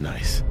Nice.